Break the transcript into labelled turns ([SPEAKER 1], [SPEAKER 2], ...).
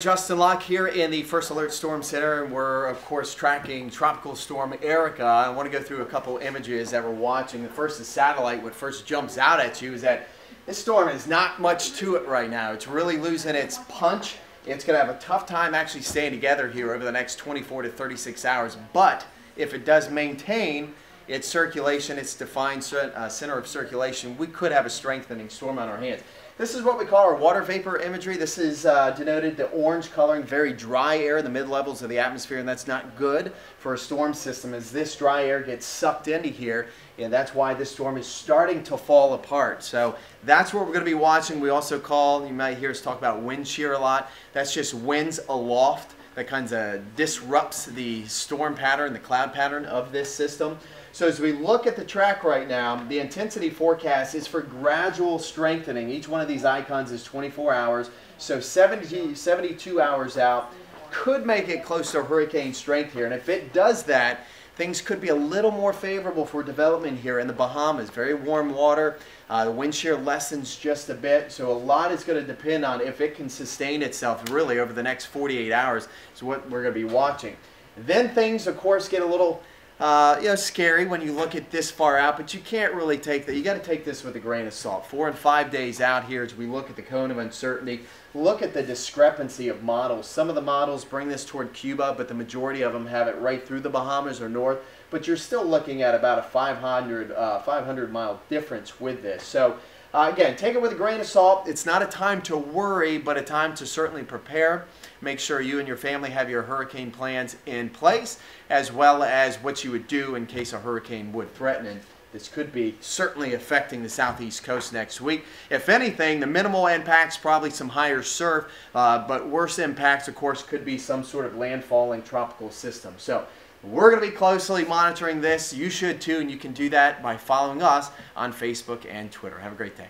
[SPEAKER 1] Justin Lock here in the First Alert Storm Center, and we're of course tracking Tropical Storm Erika. I want to go through a couple images that we're watching. The first is satellite. What first jumps out at you is that this storm is not much to it right now. It's really losing its punch. It's going to have a tough time actually staying together here over the next 24 to 36 hours. But if it does maintain its circulation, its defined uh, center of circulation, we could have a strengthening storm on our hands. This is what we call our water vapor imagery. This is uh, denoted the orange coloring, very dry air in the mid-levels of the atmosphere, and that's not good for a storm system as this dry air gets sucked into here, and that's why this storm is starting to fall apart. So that's what we're going to be watching. We also call, you might hear us talk about wind shear a lot. That's just winds aloft that kind of disrupts the storm pattern, the cloud pattern of this system. So as we look at the track right now, the intensity forecast is for gradual strengthening. Each one of these icons is 24 hours. So 70, 72 hours out could make it close to hurricane strength here. And if it does that, things could be a little more favorable for development here in the Bahamas. Very warm water. Uh, the wind shear lessens just a bit. So a lot is going to depend on if it can sustain itself really over the next 48 hours is what we're going to be watching. Then things, of course, get a little uh, you know, scary when you look at this far out, but you can't really take that. You got to take this with a grain of salt. Four and five days out here as we look at the cone of uncertainty, look at the discrepancy of models. Some of the models bring this toward Cuba, but the majority of them have it right through the Bahamas or north. But you're still looking at about a 500, uh, 500 mile difference with this. So uh, again, take it with a grain of salt. It's not a time to worry, but a time to certainly prepare. Make sure you and your family have your hurricane plans in place, as well as what you would do in case a hurricane would threaten. And this could be certainly affecting the southeast coast next week. If anything, the minimal impacts, probably some higher surf, uh, but worse impacts, of course, could be some sort of landfalling tropical system. So we're going to be closely monitoring this. You should too, and you can do that by following us on Facebook and Twitter. Have a great day.